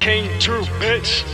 King Drew, bitch.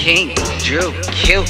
King Drew Kill